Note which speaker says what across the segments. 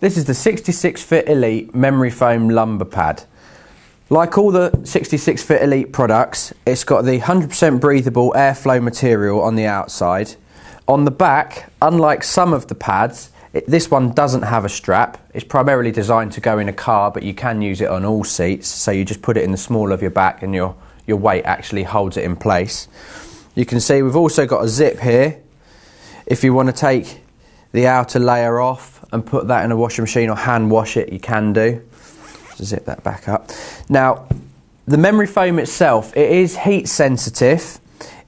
Speaker 1: This is the 66 Fit Elite Memory Foam Lumbar Pad. Like all the 66 Fit Elite products, it's got the 100% breathable airflow material on the outside. On the back, unlike some of the pads, it, this one doesn't have a strap. It's primarily designed to go in a car, but you can use it on all seats. So you just put it in the small of your back and your, your weight actually holds it in place. You can see we've also got a zip here. If you want to take the outer layer off and put that in a washing machine or hand wash it, you can do. zip that back up. Now, the memory foam itself, it is heat sensitive.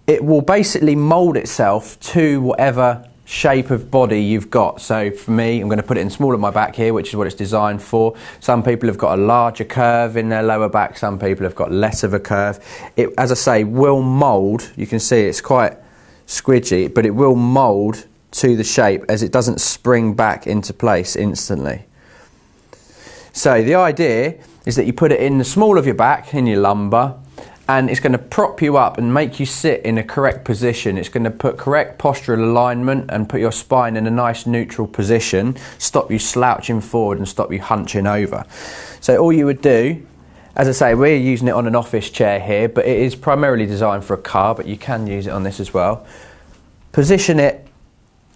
Speaker 1: It will basically mold itself to whatever shape of body you've got. So for me, I'm going to put it in small my back here, which is what it's designed for. Some people have got a larger curve in their lower back. Some people have got less of a curve. It, as I say, will mould. You can see it's quite squidgy, but it will mould to the shape as it doesn't spring back into place instantly. So the idea is that you put it in the small of your back, in your lumbar, and it's going to prop you up and make you sit in a correct position. It's going to put correct postural alignment and put your spine in a nice neutral position, stop you slouching forward and stop you hunching over. So all you would do, as I say, we're using it on an office chair here, but it is primarily designed for a car, but you can use it on this as well. Position it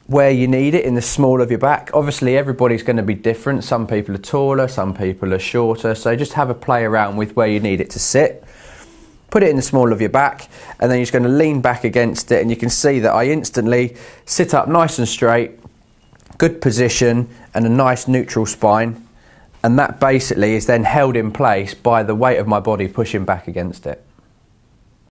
Speaker 1: where you need it in the small of your back. Obviously, everybody's going to be different. Some people are taller, some people are shorter. So just have a play around with where you need it to sit put it in the small of your back, and then you're just going to lean back against it, and you can see that I instantly sit up nice and straight, good position, and a nice neutral spine. And that basically is then held in place by the weight of my body pushing back against it.